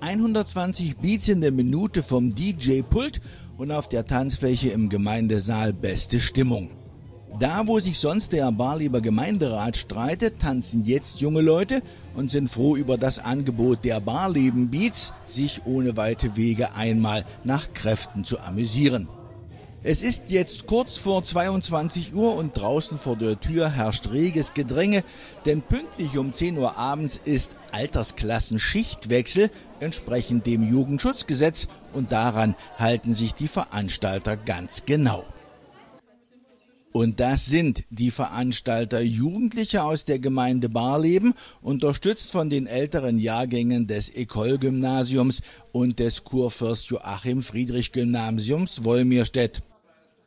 120 Beats in der Minute vom DJ-Pult und auf der Tanzfläche im Gemeindesaal beste Stimmung. Da, wo sich sonst der Barlieber Gemeinderat streitet, tanzen jetzt junge Leute und sind froh über das Angebot der Barleben Beats, sich ohne weite Wege einmal nach Kräften zu amüsieren. Es ist jetzt kurz vor 22 Uhr und draußen vor der Tür herrscht reges Gedränge, denn pünktlich um 10 Uhr abends ist Altersklassenschichtwechsel entsprechend dem Jugendschutzgesetz und daran halten sich die Veranstalter ganz genau. Und das sind die Veranstalter Jugendliche aus der Gemeinde Barleben, unterstützt von den älteren Jahrgängen des Ecole-Gymnasiums und des Kurfürst Joachim Friedrich Gymnasiums Wolmirstedt.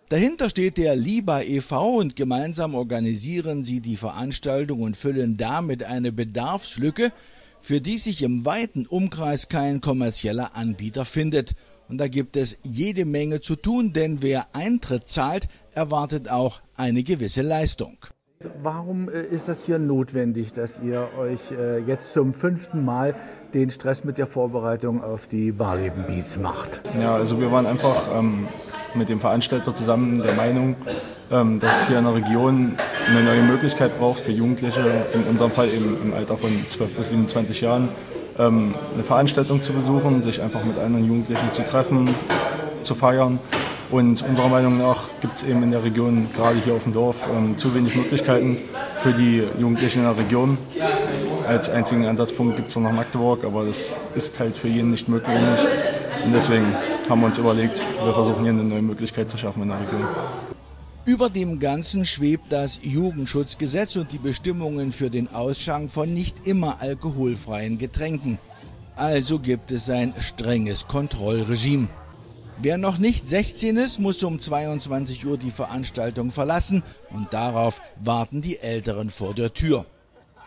Dahinter steht der LIBA e.V. und gemeinsam organisieren sie die Veranstaltung und füllen damit eine Bedarfslücke, für die sich im weiten Umkreis kein kommerzieller Anbieter findet. Und da gibt es jede Menge zu tun, denn wer Eintritt zahlt, erwartet auch eine gewisse Leistung. Warum äh, ist das hier notwendig, dass ihr euch äh, jetzt zum fünften Mal den Stress mit der Vorbereitung auf die Barleben Beats macht? Ja, also wir waren einfach ähm, mit dem Veranstalter zusammen der Meinung, ähm, dass es hier in der Region eine neue Möglichkeit braucht für Jugendliche, in unserem Fall eben im Alter von 12 bis 27 Jahren, ähm, eine Veranstaltung zu besuchen, sich einfach mit anderen Jugendlichen zu treffen, zu feiern. Und unserer Meinung nach gibt es eben in der Region, gerade hier auf dem Dorf, ähm, zu wenig Möglichkeiten für die Jugendlichen in der Region. Als einzigen Ansatzpunkt gibt es noch Magdeburg, aber das ist halt für jeden nicht möglich. Und deswegen haben wir uns überlegt, wir versuchen hier eine neue Möglichkeit zu schaffen in der Region. Über dem Ganzen schwebt das Jugendschutzgesetz und die Bestimmungen für den Ausschank von nicht immer alkoholfreien Getränken. Also gibt es ein strenges Kontrollregime. Wer noch nicht 16 ist, muss um 22 Uhr die Veranstaltung verlassen und darauf warten die Älteren vor der Tür.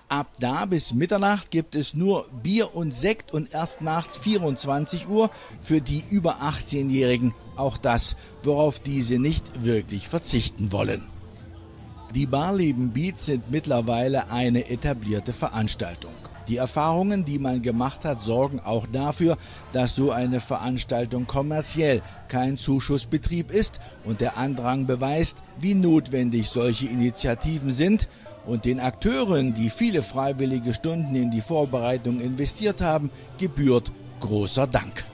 Ab da bis Mitternacht gibt es nur Bier und Sekt und erst nach 24 Uhr für die über 18-Jährigen auch das, worauf diese nicht wirklich verzichten wollen. Die Barleben Beats sind mittlerweile eine etablierte Veranstaltung. Die Erfahrungen, die man gemacht hat, sorgen auch dafür, dass so eine Veranstaltung kommerziell kein Zuschussbetrieb ist und der Andrang beweist, wie notwendig solche Initiativen sind und den Akteuren, die viele freiwillige Stunden in die Vorbereitung investiert haben, gebührt großer Dank.